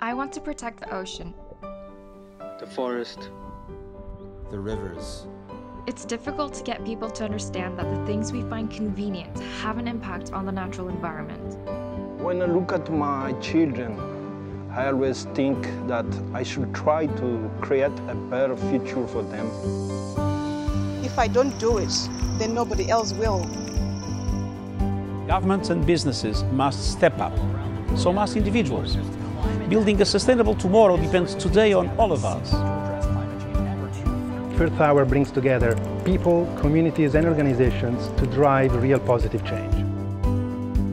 I want to protect the ocean. The forest. The rivers. It's difficult to get people to understand that the things we find convenient have an impact on the natural environment. When I look at my children, I always think that I should try to create a better future for them. If I don't do it, then nobody else will. Governments and businesses must step up. So must individuals. Building a sustainable tomorrow depends today on all of us. Earth Hour brings together people, communities and organizations to drive real positive change.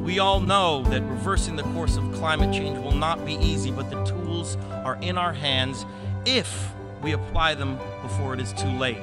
We all know that reversing the course of climate change will not be easy, but the tools are in our hands if we apply them before it is too late.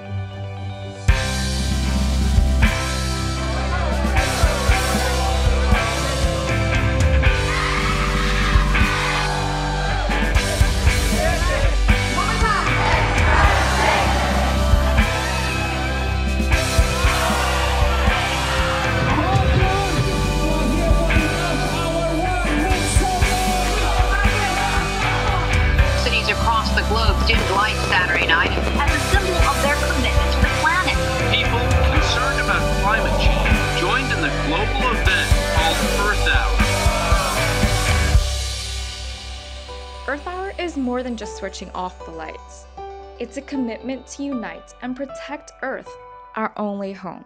The globe dimmed lights Saturday night as a symbol of their commitment to the planet. People concerned about climate change joined in the global event called Earth Hour. Earth Hour is more than just switching off the lights. It's a commitment to unite and protect Earth, our only home.